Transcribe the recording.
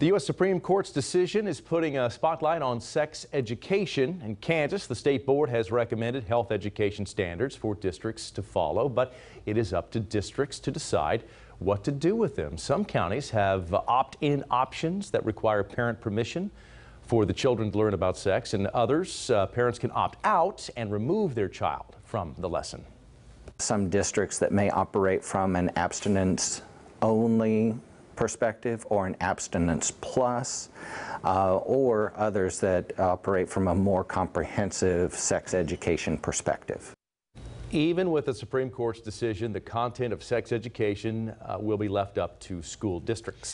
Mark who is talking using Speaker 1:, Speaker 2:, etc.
Speaker 1: The U.S. Supreme Court's decision is putting a spotlight on sex education. In Kansas, the state board has recommended health education standards for districts to follow, but it is up to districts to decide what to do with them. Some counties have opt-in options that require parent permission for the children to learn about sex, and others, uh, parents can opt out and remove their child from the lesson.
Speaker 2: Some districts that may operate from an abstinence only perspective or an abstinence plus, uh, or others that operate from a more comprehensive sex education perspective.
Speaker 1: Even with the Supreme Court's decision, the content of sex education uh, will be left up to school districts.